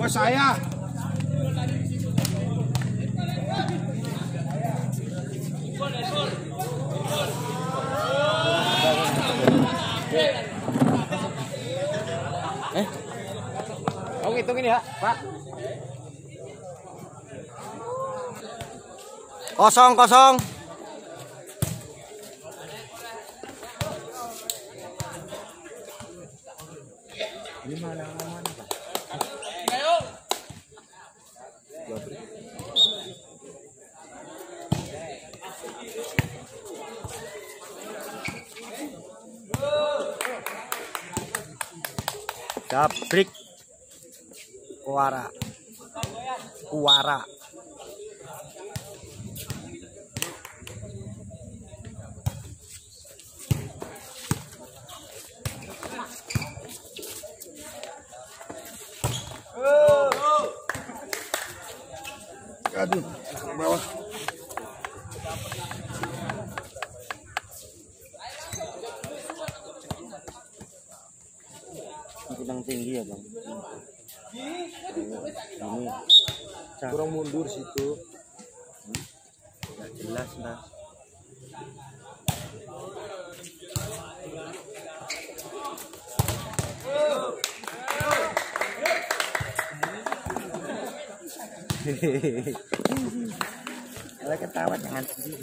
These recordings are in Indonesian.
Oh saya. Eh? Oh ngitungin ya, Pak. Kosong kosong. Jabrik. Kuara. Kuara. Aduh, bawah. Tinggi ya bang. Ini Kurang mundur situ. nggak jelas lah. Kalau ketawa jangan sendiri.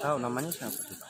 Tahu namanya siapa?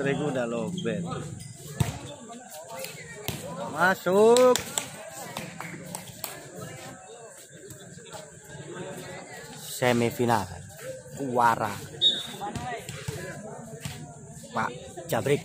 bateraiku udah lowbat. Masuk. Semifinal. Kuara. Pak Jabrik.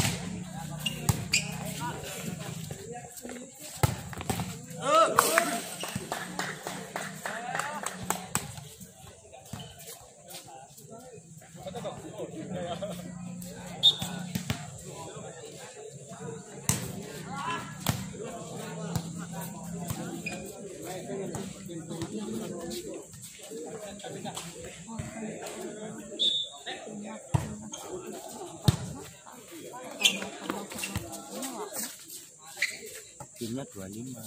25.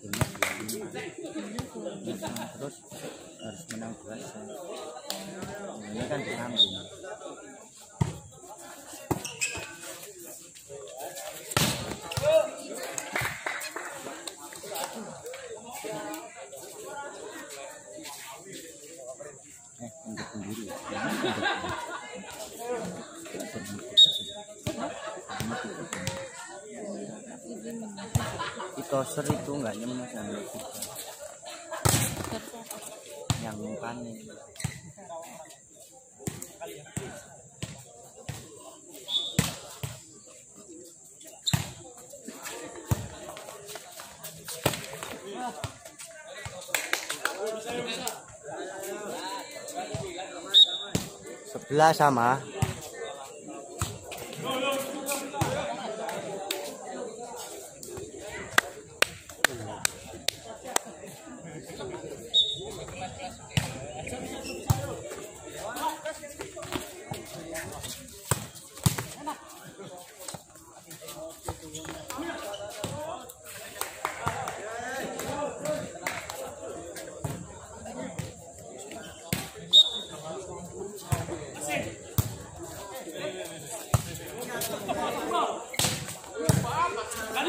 Timnya 25. Nah, terus harus menang dua ini kan disambung. Eh, untuk sendiri. Di toaster itu enggak nyemes sama kita. Yang panen. Sebelah sama.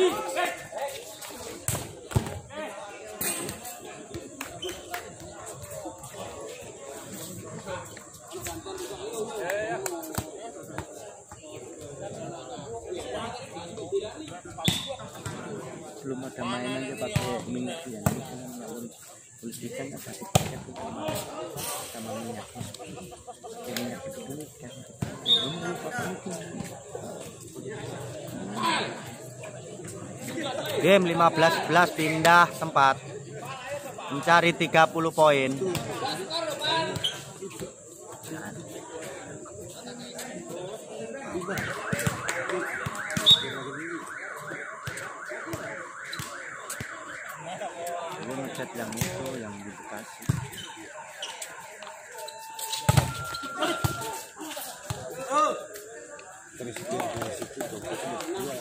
Eat. Game 15 11 pindah tempat. Mencari 30 poin Gue ngecat yang itu yang di Bekasi. Terus itu yang di situ dompetnya dua.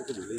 Itu beli.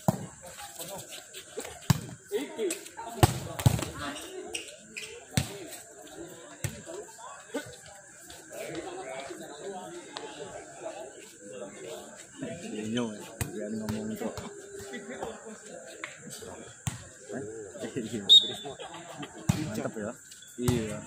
Inyo, dia ngomong kok. Iya. Mantap ya. Iya.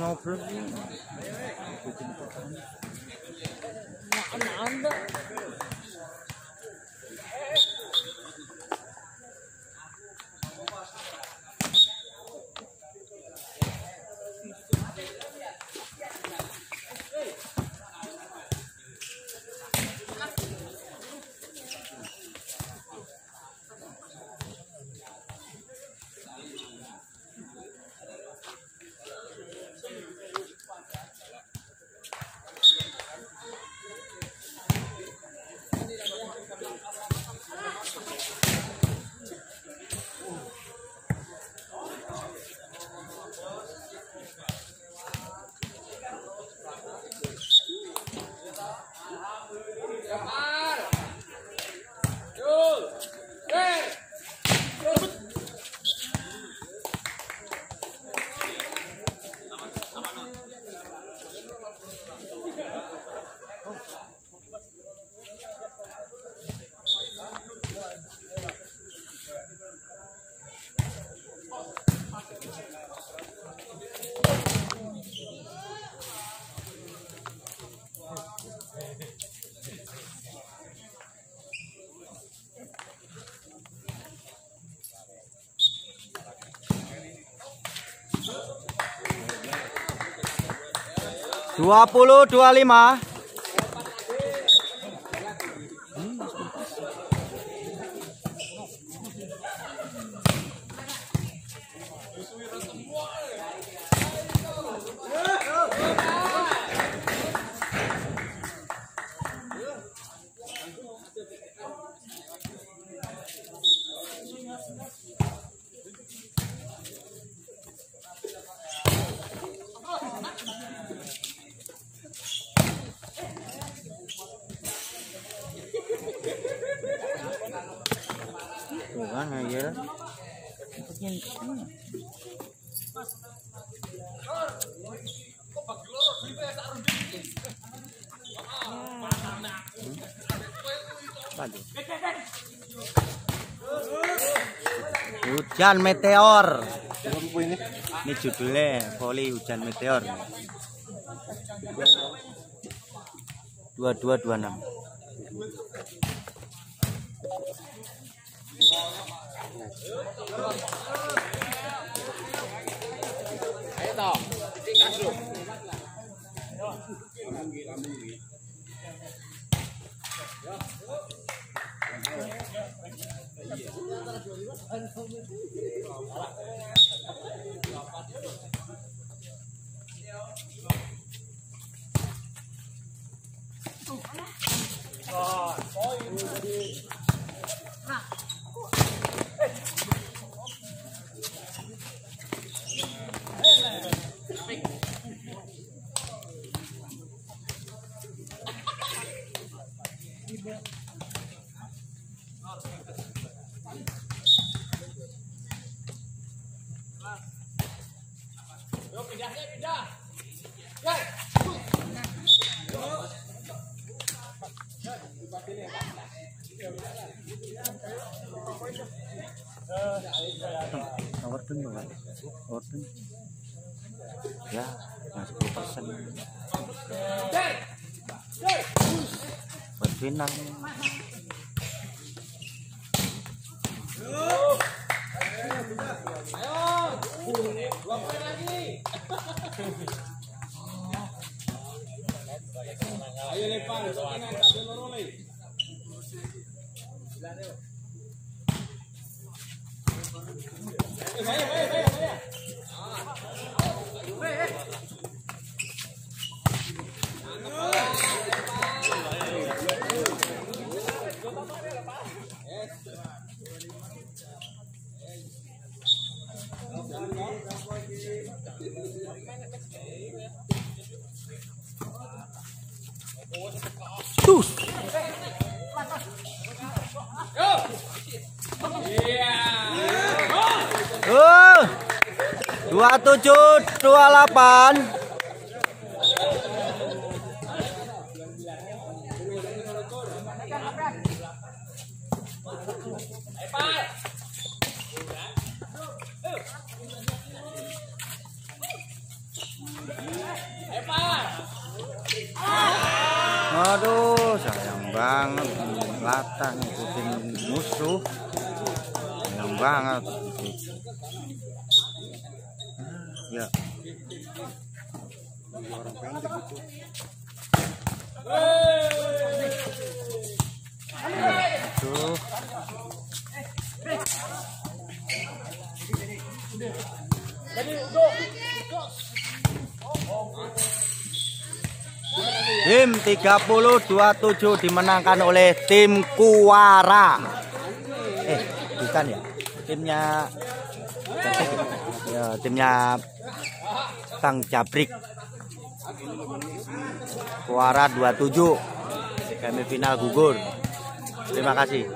original prison? نعم نعم 20 25 Hujan meteor. Ini? Judulnya volley hujan meteor. Dua dua dua Overton juga Overton ya masih 10 persen buat final Ayo, Ayo, Ayo, vaya, vaya, vaya. Dua delapan. Aduh, sayang banget Lata ngikutin musuh. Sayang banget. Ya. Tim 3027 dimenangkan oleh tim Kuara. Eh, bukan ya. Timnya ya, timnya Kang Jabrik. Kuara 27. Semifinal gugur. Terima kasih.